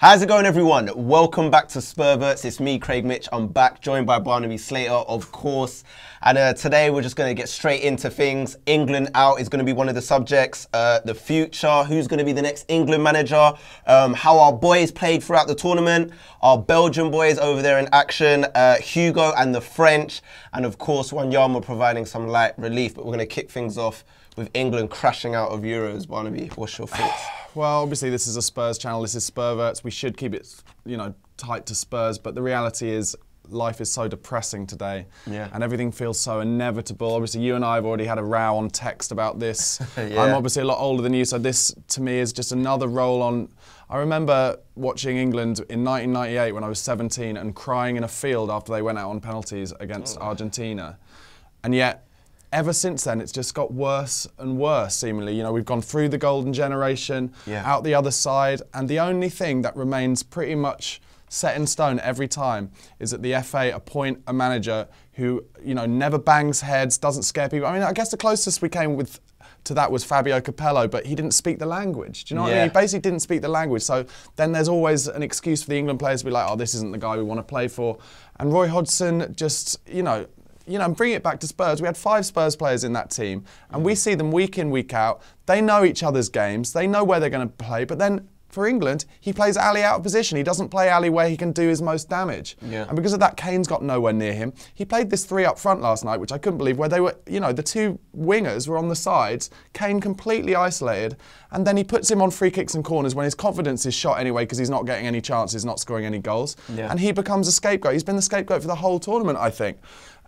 How's it going, everyone? Welcome back to Spurverts. It's me, Craig Mitch. I'm back, joined by Barnaby Slater, of course. And uh, today we're just going to get straight into things. England out is going to be one of the subjects. Uh, the future, who's going to be the next England manager? Um, how our boys played throughout the tournament. Our Belgian boys over there in action. Uh, Hugo and the French, and of course Wanyama providing some light relief. But we're going to kick things off with England crashing out of Euros. Barnaby, what's your thoughts? Well, obviously this is a Spurs channel. This is Spurverts. We should keep it, you know, tight to Spurs. But the reality is, life is so depressing today, Yeah. and everything feels so inevitable. Obviously, you and I have already had a row on text about this. Yeah. I'm obviously a lot older than you, so this to me is just another roll on. I remember watching England in 1998 when I was 17 and crying in a field after they went out on penalties against Oh. Argentina, and yet ever since then, it's just got worse and worse, seemingly. You know, we've gone through the golden generation, Yeah. out the other side, and the only thing that remains pretty much set in stone every time is that the FA appoint a manager who, you know, never bangs heads, doesn't scare people. I mean, I guess the closest we came with to that was Fabio Capello, but he didn't speak the language. Do you know what I mean? He basically didn't speak the language. So then there's always an excuse for the England players to be like, oh, this isn't the guy we want to play for. And Roy Hodgson just, you know, you know, I'm bringing it back to Spurs. We had five Spurs players in that team, and we see them week in, week out. They know each other's games. They know where they're going to play. But then for England, he plays Alli out of position. He doesn't play Alli where he can do his most damage. Yeah. And because of that, Kane's got nowhere near him. He played this three up front last night, which I couldn't believe, where they were, you know, the two wingers were on the sides, Kane completely isolated, and then he puts him on free kicks and corners when his confidence is shot anyway because he's not getting any chances, not scoring any goals. Yeah. And he becomes a scapegoat. He's been the scapegoat for the whole tournament, I think.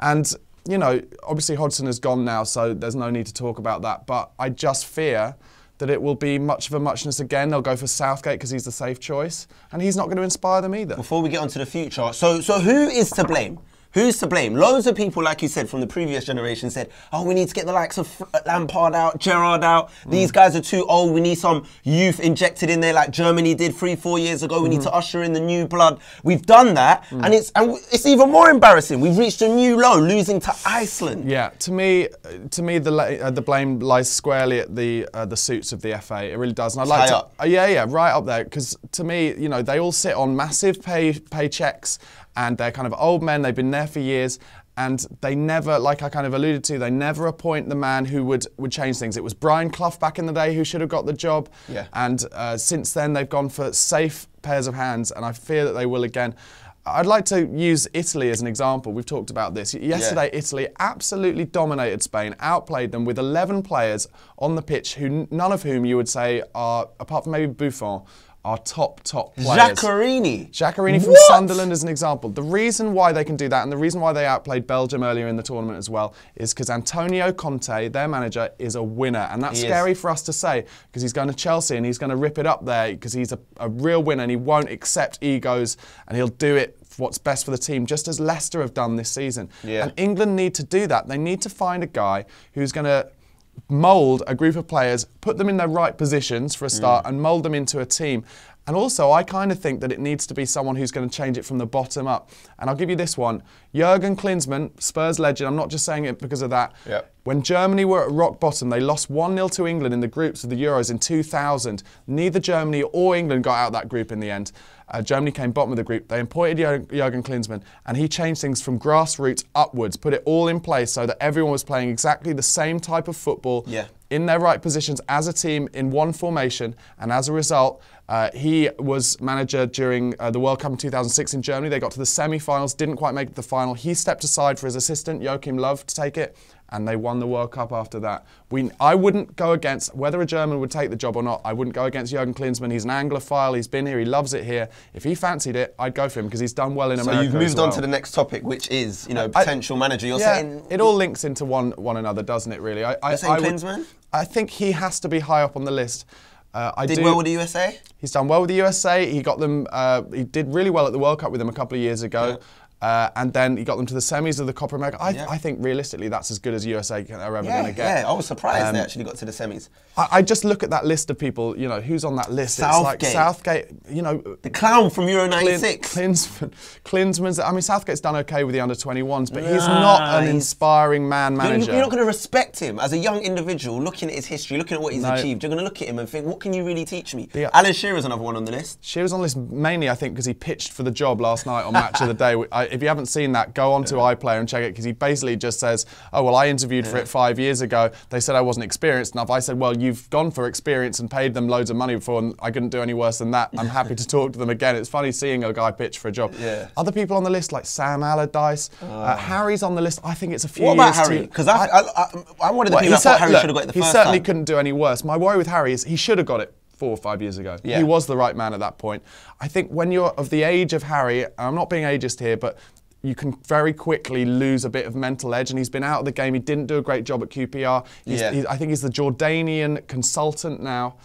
And, you know, obviously Hodgson has gone now, so there's no need to talk about that. But I just fear that it will be much of a muchness again. They'll go for Southgate because he's the safe choice, and he's not going to inspire them either. Before we get on to the future, so so who is to blame? Who's to blame? Loads of people, like you said, from the previous generation said, oh, we need to get the likes of Lampard out, Gerrard out. These guys are too old. We need some youth injected in there like Germany did three, four years ago. We need to usher in the new blood. We've done that, and it's and it's even more embarrassing. We've reached a new low, losing to Iceland. Yeah, to me, to me, the uh, the blame lies squarely at the uh, the suits of the FA. It really does, and I'd like High to, up. Uh, yeah, yeah, right up there. Because to me, you know, they all sit on massive pay paychecks, and they're kind of old men. They've been there for years, and they never, like I kind of alluded to, they never appoint the man who would would change things. It was Brian Clough back in the day who should have got the job, Yeah. and uh, since then they've gone for safe pairs of hands, and I fear that they will again. I'd like to use Italy as an example. We've talked about this. Yesterday, Italy absolutely dominated Spain, outplayed them with 11 players on the pitch, who none of whom you would say are, apart from maybe Buffon, are top, top players. Giaccherini. Giaccherini from What? Sunderland is an example. The reason why they can do that and the reason why they outplayed Belgium earlier in the tournament as well is because Antonio Conte, their manager, is a winner. And that's He is. scary for us to say because he's going to Chelsea and he's going to rip it up there because he's a, a real winner and he won't accept egos and he'll do it for what's best for the team, just as Leicester have done this season. Yeah. And England need to do that. They need to find a guy who's going to mould a group of players, put them in their right positions for a mm. start, and mould them into a team. And also, I kind of think that it needs to be someone who's going to change it from the bottom up. And I'll give you this one Jurgen Klinsmann, Spurs legend, I'm not just saying it because of that. Yep. When Germany were at rock bottom, they lost 1 0 to England in the groups of the Euros in 2000. Neither Germany or England got out that group in the end. Uh, Germany came bottom of the group. They appointed Jur- Jurgen Klinsmann, and he changed things from grassroots upwards, put it all in place so that everyone was playing exactly the same type of football Yeah. In their right positions as a team in one formation. And as a result, uh, he was manager during uh, the World Cup in 2006 in Germany. They got to the semi-finals, didn't quite make the final. He stepped aside for his assistant Joachim Löw to take it, and they won the World Cup after that. We, I wouldn't go against whether a German would take the job or not. I wouldn't go against Jurgen Klinsmann. He's an Anglophile. He's been here. He loves it here. If he fancied it, I'd go for him because he's done well in So America. you've as moved on to the next topic, which is you know I- potential manager. You're yeah, saying it all links into one one another, doesn't it? Really, I, I, You're saying I would- Klinsmann? I think he has to be high up on the list. Uh, I did do, well with the USA. He's done well with the USA. He got them. Uh, he did really well at the World Cup with them a couple of years ago. Uh, and then he got them to the semis of the Copa America. I, Yeah. I think realistically that's as good as USA can- are ever Yeah, going to get. yeah. I was surprised Um, they actually got to the semis. I, I just look at that list of people, you know, who's on that list. It's like Southgate. Southgate, you know, The clown from Euro Clin- '96. Klinsmann, Klinsmann's. I mean, Southgate's done okay with the under 21s, but he's not an inspiring man You're, manager. you're not going to respect him as a young individual, looking at his history, looking at what he's No. achieved. You're going to look at him and think, what can you really teach me? The- Alan Shearer's another one on the list. She was on this mainly, I think, because he pitched for the job last night on Match of the Day. I, if you haven't seen that, go on to iPlayer and check it because he basically just says, "Oh well, I interviewed for it five years ago. They said I wasn't experienced enough. I said, well, you've gone for experience and paid them loads of money before, and I couldn't do any worse than that. I'm happy to talk to them again. It's funny seeing a guy pitch for a job. Yeah. Other people on the list like Sam Allardyce, uh, Harry's on the list. I think it's a few What about Harry? Because I, I, I, I'm one of the well, people that thought Harry should have got it the he first certainly time. couldn't do any worse. My worry with Harry is he should have got it four or five years ago. Yeah. He was the right man at that point. I think when you're of the age of Harry, I'm not being ageist here, but you can very quickly lose a bit of mental edge, and he's been out of the game. He didn't do a great job at QPR. He's, Yeah. he's- I think he's the Jordanian consultant now.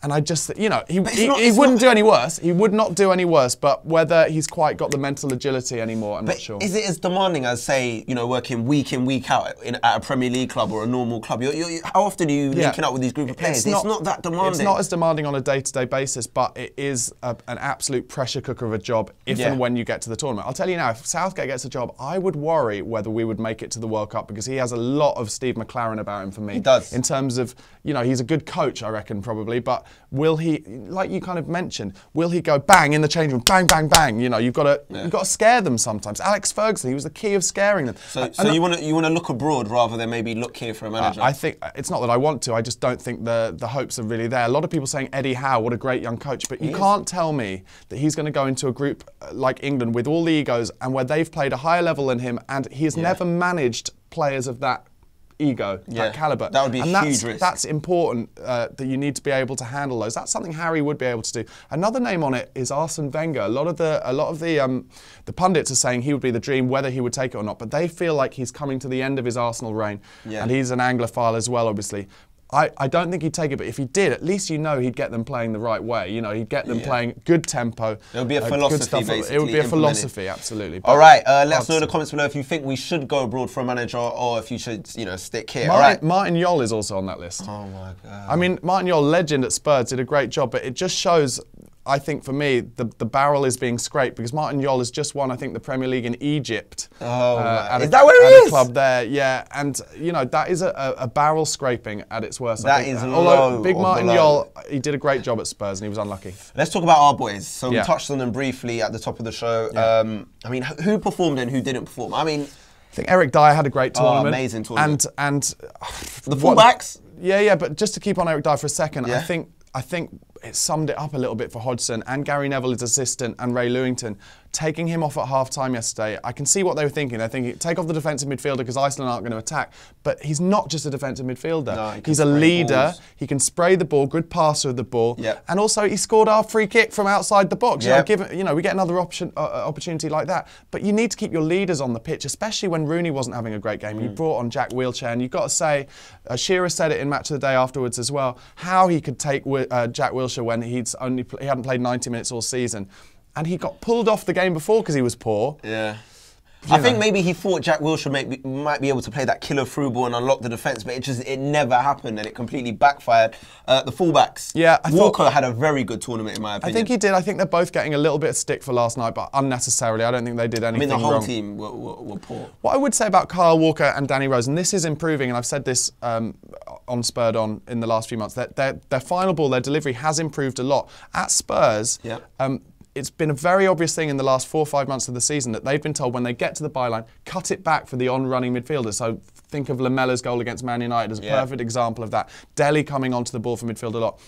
And I just, you know, he, he, not- he wouldn't not- do any worse. He would not do any worse. But whether he's quite got the mental agility anymore, I'm not sure. is it as demanding as, say, you know, working week in, week out in, at a Premier League club or a normal club? You're, you're, how often are you Yeah. linking up with these group of players? It's not, that demanding. It's not as demanding on a day-to-day basis, but it is a, an absolute pressure cooker of a job if Yeah. and when you get to the tournament. I'll tell you now, if Southgate gets a job, I would worry whether we would make it to the World Cup because he has a lot of Steve McClaren about him for me. He does. In terms of, you know, he's a good coach, I reckon, probably, but will he, like you kind of mentioned, will he go bang in the change room, bang, bang, bang? You know, you've got to, you've got to scare them sometimes. Alex Ferguson, he was the key of scaring them. So, And- so you want to you want to look abroad rather than maybe look here for a manager? I think it's not that I want to. I just don't think the the hopes are really there. A lot of people saying Eddie Howe, what a great young coach, but you is. can't tell me that he's going to go into a group uh, like England with all the egos and where they've played a higher level than him, and he has never managed players of that ego, Yeah, that caliber. that would be a and that's, huge risk. That's important uh, that you need to be able to handle those. That's something Harry would be able to do. Another name on it is Arsene Wenger. A lot of the a lot of the um, the pundits are saying he would be the dream, whether he would take it or not. But they feel like he's coming to the end of his Arsenal reign, Yeah. and he's an Anglophile as well, obviously. I, I don't think he'd take it, but if he did, at least you know he'd get them playing the right way. You know, he'd get them Yeah. playing good tempo. It would be a uh, philosophy, stuff. It would be a philosophy, absolutely. All right, uh, let us know in the comments below if you think we should go abroad for a manager or if you should, you know, stick here. All Martin, right. Martin Jol is also on that list. Oh my god. I mean, Martin Jol, legend at Spurs, did a great job, but it just shows, I think for me, the, the barrel is being scraped because Martin Jol has just won, I think, the Premier League in Egypt. uh, Oh, at is a, that where he is? A club there, yeah. And, you know, that is a, a, barrel scraping at its worst. I That think. is Although low Big Martin. Jol, he did a great job at Spurs and he was unlucky. Let's talk about our boys. So we touched on them briefly at the top of the show. Um, I mean, who performed and who didn't perform? I mean, I think Eric Dier had a great tournament. Oh, amazing tournament. And, and the fullbacks. Yeah, yeah, but just to keep on Eric Dier for a second, I think I think it summed it up a little bit for Hodgson and Gary Neville, his assistant, and Ray Lewington. Taking him off at half time yesterday, I can see what they were thinking. They're thinking, take off the defensive midfielder because Iceland aren't going to attack. But he's not just a defensive midfielder. No, he he's a leader. balls. He can spray the ball, good passer of the ball. Yep. And also, he scored our free kick from outside the box. You know, give, you know, we get another option, uh, uh, opportunity like that. But you need to keep your leaders on the pitch, especially when Rooney wasn't having a great game. Mm. You brought on Jack Wilshere, and you've got to say, uh, Shearer said it in Match of the Day afterwards as well, how he could take uh, Jack Wilshere when he'd only he hadn't played 90 minutes all season. And he got pulled off the game before because he was poor. Yeah. I think maybe he thought Jack Wilshere might be, might be able to play that killer through ball and unlock the defence, but it just it never happened and it completely backfired. Uh, the fullbacks. Yeah, I thought- Walker had a very good tournament in my opinion. I think he did. I think they're both getting a little bit of stick for last night, but unnecessarily. I don't think they did anything. I mean, the whole wrong. team were, were, were poor. What I would say about Kyle Walker and Danny Rose, and this is improving, and I've said this um, on Spurred on in the last few months, that their, their final ball, their delivery has improved a lot. At Spurs, Yep. um, it's been a very obvious thing in the last four or five months of the season that they've been told when they get to the byline, cut it back for the on-running midfielder. So think of Lamela's goal against Man United as a Yeah. perfect example of that. Dele coming onto the ball for midfield a lot.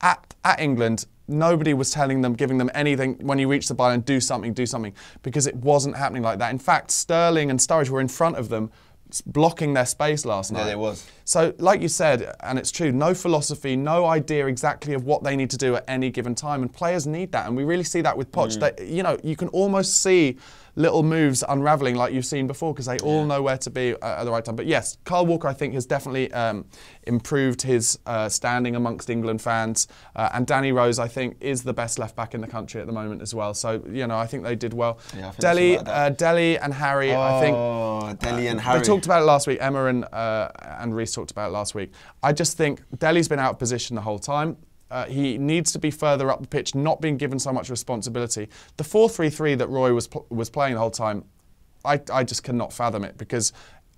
At, at England, nobody was telling them, giving them anything when you reach the byline, do something, do something, because it wasn't happening like that. In fact, Sterling and Sturridge were in front of them, blocking their space last night. Yeah, it was. So, like you said, and it's true, no philosophy, no idea exactly of what they need to do at any given time, and players need that, and we really see that with Poch. Mm. They, you know, you can almost see little moves unraveling like you've seen before because they all know where to be uh, at the right time. But yes, Carl Walker, I think, has definitely um, improved his uh, standing amongst England fans, uh, and Danny Rose, I think, is the best left back in the country at the moment as well. So you know, I think they did well. Yeah, Dele, uh, Dele, and Harry, I think. Oh, Dele and We Harry. talked about it last week. Emma and uh, and Reese talked about it last week. I just think Dele's been out of position the whole time. Uh, he needs to be further up the pitch, not being given so much responsibility. The 4-3-3 that Roy was was playing the whole time, I, I just cannot fathom it because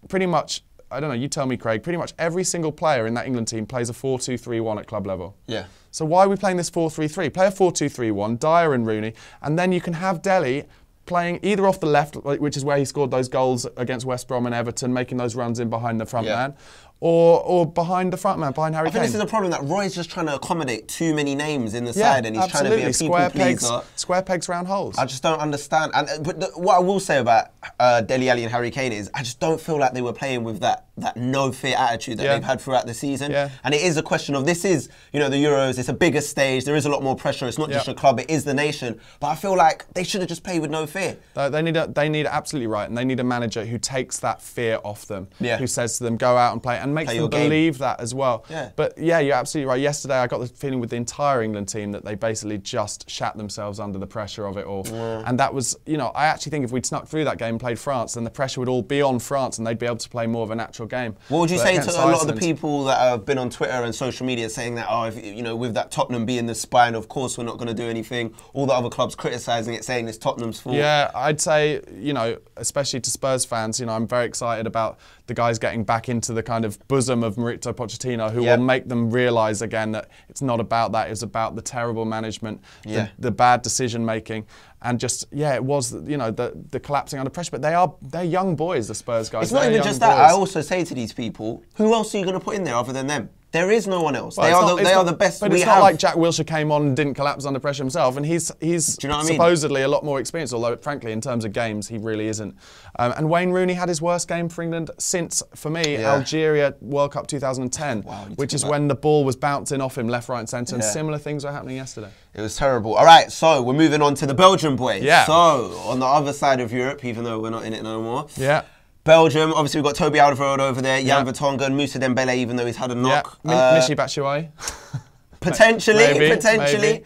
pretty much I don't know. You tell me, Craig. Pretty much every single player in that England team plays a 4-2-3-1 at club level. Yeah. So why are we playing this 4-3-3? Play a 4-2-3-1, Dier and Rooney, and then you can have Dele playing either off the left, which is where he scored those goals against West Brom and Everton, making those runs in behind the front Yeah. man, or or behind the front man, behind Harry I think this is a problem that Roy's just trying to accommodate too many names in the yeah, side, and he's absolutely. trying to be a people square pegs, pleaser. square pegs, round holes. I just don't understand. And uh, but the, what I will say about uh, Dele Alli and Harry Kane is, I just don't feel like they were playing with that that no fear attitude that Yeah. they've had throughout the season. Yeah. And it is a question of this is you know the Euros. It's a bigger stage. There is a lot more pressure. It's not just Yeah. a club. It is the nation. But I feel like they should have just played with no fear. They- need a, they need absolutely right, and they need a manager who takes that fear off them. Yeah. Who says to them, "Go out and play," and makes Play them your game. believe that as well. But yeah, you're absolutely right. Yesterday, I got the feeling with the entire England team that they basically just shat themselves under the pressure of it all. And that was, you know, I actually think if we'd snuck through that game and played France, then the pressure would all be on France, and they'd be able to play more of a natural game. What would you But say to against a lot of the people that have been on Twitter and social media saying that, oh, if, you know, with that Tottenham being the spine, of course we're not going to do anything. All the other clubs criticising it, saying it's Tottenham's fault. Yeah, I'd say, you know, especially to Spurs fans, you know, I'm very excited about the guys getting back into the kind of bosom of Mauricio Pochettino, who Yeah. will make them realise again that it's not about that, it's about the terrible management, Yeah. the, the bad decision making. And just yeah, it was you know the the collapsing under pressure. But they are they're young boys, the Spurs guys. It's not They're even just that. I also say to these people, who else are you going to put in there other than them? There is no one else. Well, they are, not- the, they are the best But it's have. not like Jack Wilshere came on and didn't collapse under pressure himself, and he's he's you know what I mean? supposedly a lot more experienced. Although, frankly, in terms of games, he really isn't. Um, and Wayne Rooney had his worst game for England since, for me, Yeah. Algeria World Cup 2010, Wow, which is when the ball was bouncing off him left, right, and centre, and Yeah. similar things were happening yesterday. It was terrible. All right, so we're moving on to the Belgian boys. Yeah. So on the other side of Europe, even though we're not in it no more. Yeah. Belgium, obviously we've got Toby Alderweireld over there, Jan Yeah. Vertonghen, and Moussa Dembele, even though he's had a Yeah, knock. Mi- Uh, Michi Batshuayi. potentially, Maybe, potentially. maybe.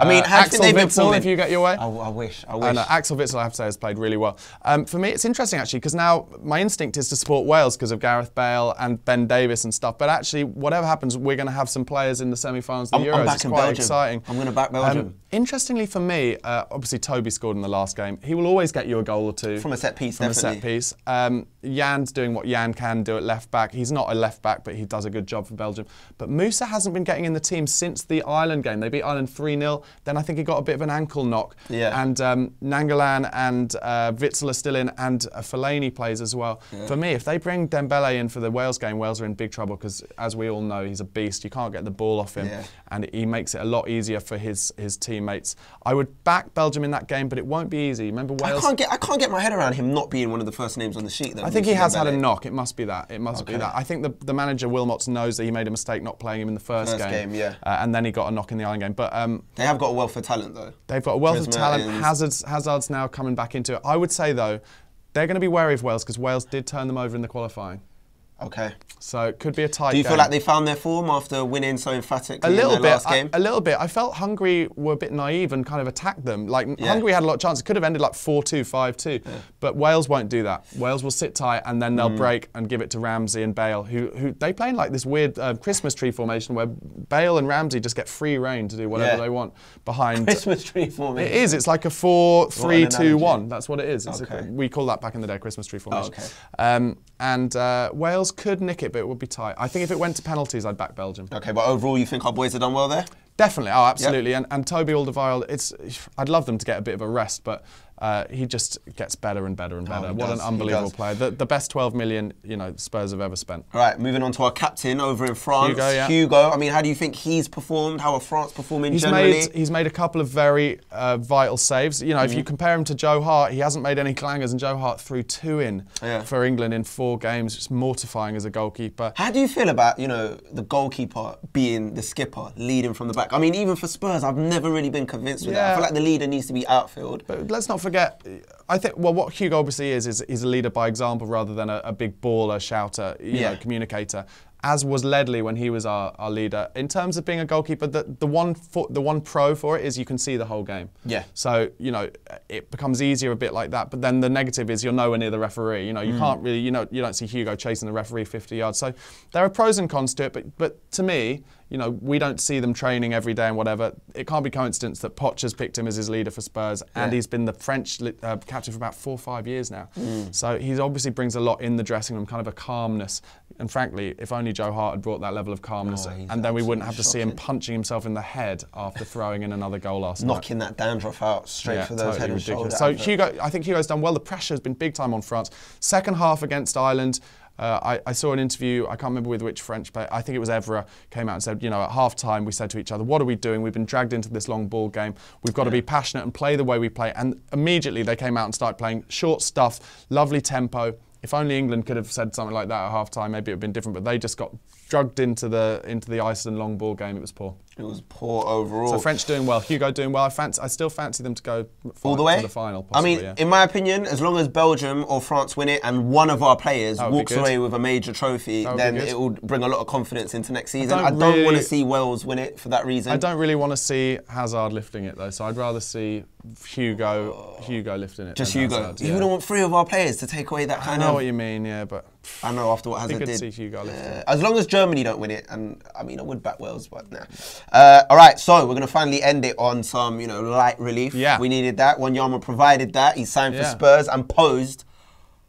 I mean, Uh, how do you Axel think they've been Witsel, if you get your way. I, I wish, I wish. I know. Axel Witsel, I have to say, has played really well. Um, for me, it's interesting actually because now my instinct is to support Wales because of Gareth Bale and Ben Davies and stuff. But actually, whatever happens, we're going to have some players in the semi-finals of the I'm- Euros. I'm it's quite Belgium. exciting. I'm gonna back Belgium. Interestingly for me, uh, obviously Toby scored in the last game. He will always get you a goal or two From a set piece, From a set piece. Um, Jan's doing what Jan can do at left back. He's not a left back, but he does a good job for Belgium. But Moussa hasn't been getting in the team since the Ireland game. They beat Ireland 3 0. Then I think he got a bit of an ankle knock. Yeah. And um, Nainggolan and uh, Witsel are still in, and uh, Fellaini plays as well. For me, if they bring Dembele in for the Wales game, Wales are in big trouble because, as we all know, he's a beast. You can't get the ball off him, Yeah. and he makes it a lot easier for his his teammates. I would back Belgium in that game, but it won't be easy. Remember I can't get I can't get my head around him not being one of the first names on the sheet. Though, I think he has had a knock. It must be that. It must be that. I think the, the manager Wilmots knows that he made a mistake not playing him in the first, First game, yeah. Uh, and then he got a knock in the Ireland game. But um, They have got a wealth of talent though. they've got a wealth of talent. Hazard's, Hazard's now coming back into it. I would say though, they're going to be wary of Wales because Wales did turn them over in the qualifying. Okay. So it could be a tight Do you game. feel like they found their form after winning so emphatically a little in their bit, last game? a little bit. I felt Hungary were a bit naive and kind of attacked them. Like Yeah. Hungary had a lot of chances. It could have ended like 4-2, 5-2. But Wales won't do that. Wales will sit tight and then Mm. they'll break and give it to Ramsey and Bale, who, who they play in like this weird uh, Christmas tree formation where Bale and Ramsey just get free reign to do whatever Yeah. they want behind. Christmas tree formation. It is. It's like a 4-3-2-1. That's what it is. It's a- Okay. we call that back in the day Christmas tree formation. okay. Um, and uh, Wales could nick it, but it would be tight. I think if it went to penalties, I'd back Belgium. Okay, but overall, you think our boys have done well there? Definitely, oh, absolutely. And, and Toby Alderweireld, it's I'd love them to get a bit of a rest, but uh, he just gets better and better and better. Oh, what does, an unbelievable player. The, the best 12 million, you know, Spurs have ever spent. All right, moving on to our captain over in France, Hugo, yeah. Hugo. I mean, how do you think he's performed? How are France performing He's generally? made he's made a couple of very uh, vital saves. You know, if you Mm-hmm. compare him to Joe Hart, he hasn't made any clangers, and Joe Hart threw two in Yeah. for England in four games. It's mortifying as a goalkeeper. How do you feel about you know the goalkeeper being the skipper, leading from the back? I mean, even for Spurs, I've never really been convinced with that. I feel like the leader needs to be outfield. But let's not forget, I think, well, what Hugo obviously is, is he's a leader by example rather than a, a big baller, shouter, you Yeah. know, communicator. As was Ledley when he was our, our leader. In terms of being a goalkeeper, the, the one fo- the one pro for it is you can see the whole game. Yeah. So you know it becomes easier a bit like that. But then the negative is you're nowhere near the referee. You know Mm. you can't really you know you don't see Hugo chasing the referee 50 yards. So there are pros and cons to it. But but to me, you know we don't see them training every day and whatever. It can't be coincidence that Poch has picked him as his leader for Spurs, and Yeah. he's been the French uh, captain for about four or five years now. Mm. So he obviously brings a lot in the dressing room, kind of a calmness. And frankly, if only Joe Hart had brought that level of calmness, Oh, and then we wouldn't have to see him punching himself in the head after throwing in another goal last night. Knocking that dandruff out straight for those head and shoulder. So. Hugo, I think Hugo's done well. The pressure has been big time on France. Second half against Ireland. Uh, I, I saw an interview, I can't remember with which French player, I think it was Evra, came out and said, you know, at half time we said to each other, what are we doing? We've been dragged into this long ball game. We've got to be passionate and play the way we play. And immediately they came out and started playing short stuff, lovely tempo. If only England could have said something like that at half time, maybe it would have been different. But they just got drugged into the into the Iceland long ball game. It was poor. It was poor overall. So French doing well, Hugo doing well. I fancy, I still fancy them to go all the way to the final. I mean, yeah. in my opinion, as long as Belgium or France win it and one of our players That would be walks away with a major trophy, That would be then it will bring a lot of confidence into next season. don't I don't, want to see Wales win it for that reason. I don't really want to see Hazard lifting it though, so I'd rather see Hugo oh. Hugo lifting it. Just Hugo. Hazard, You yeah. wouldn't want three of our players to take away that kind I kind know of. what you mean, yeah, but I know after what Hazard did. Uh, as long as Germany don't win it, and I mean, I would back Wales, but nah. Uh, all right, so we're gonna finally end it on some, you know, light relief. Yeah. we needed that. Wanyama provided that. He signed for Yeah. Spurs and posed.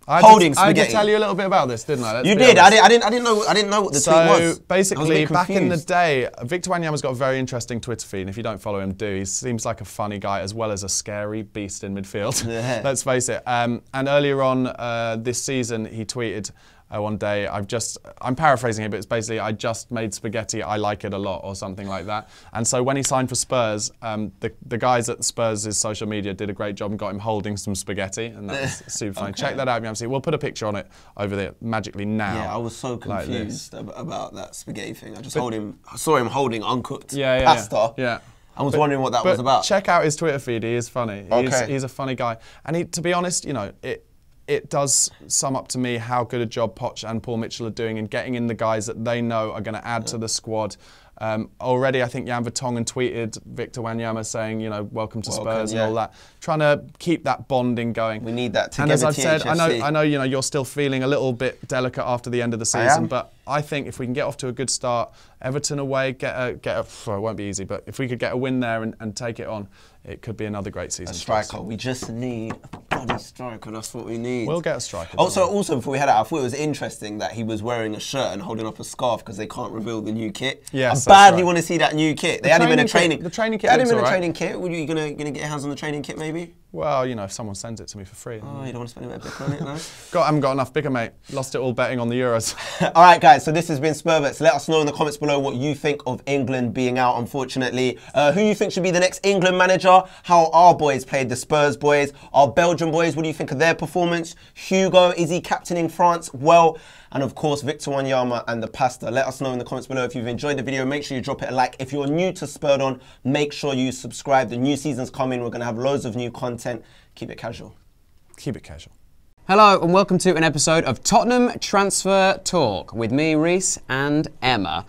I Holding did, I did tell you a little bit about this, didn't I? Let's You did. I didn't. I didn't. I didn't know. I didn't know what the So tweet was. Was a basically, bit back in the day, Victor Wanyama's got a very interesting Twitter feed. And if you don't follow him, do. He seems like a funny guy as well as a scary beast in midfield. Yeah. Let's face it. Um, and earlier on uh, this season, he tweeted. Uh, one day, I've just, I'm paraphrasing here, but it's basically, I just made spaghetti, I like it a lot, or something like that. And so when he signed for Spurs, um, the, the guys at Spurs' social media did a great job and got him holding some spaghetti, and that was super funny. Check that out if you haven't seen. We'll put a picture on it over there magically now. Yeah, I was so confused ab- about that spaghetti thing. I just hold him. I saw him holding uncooked Yeah, yeah, pasta. yeah. Yeah. I was wondering what that But was about. check out his Twitter feed. He is funny. He's, Okay. he's a funny guy. And he, to be honest, you know, it it does sum up to me how good a job Poch and Paul Mitchell are doing in getting in the guys that they know are going to add to the squad. Um, already, I think Jan Vertonghen tweeted Victor Wanyama saying, you know, welcome to Welcome, Spurs yeah. and all that, trying to keep that bonding going. We need that And as I've said, I know, I know, you know, you're still feeling a little bit delicate after the end of the season, am. but I think if we can get off to a good start, Everton away, get a get a. Well, it won't be easy, but if we could get a win there and, and take it on, it could be another great season. a striker. We just need a bloody striker. That's what we need. We'll get a striker. Also, worry. also before we had it, I thought it was interesting that he was wearing a shirt and holding up a scarf because they can't reveal the new kit. Yes, I badly right. want to see that new kit. They The had him in a training kit- the training kit They had him in a alright. training kit. Were you gonna gonna get your hands on the training kit maybe? Well, you know, if someone sends it to me for free. Oh, you don't want to spend a bit of on it, no. Got, I haven't got enough bigger, mate. Lost it all betting on the Euros. All right, guys. So this has been Spurverts. Let us know in the comments below what you think of England being out. Unfortunately, uh, who you think should be the next England manager? How our boys played the Spurs boys, our Belgian boys. What do you think of their performance? Hugo is he captaining France well? And of course, Victor Wanyama and the pasta. Let us know in the comments below if you've enjoyed the video. Make sure you drop it a like. If you're new to Spurred On, make sure you subscribe. The new season's coming. We're gonna have loads of new content. Keep it casual. Keep it casual. Hello and welcome to an episode of Tottenham Transfer Talk with me, Reese, and Emma.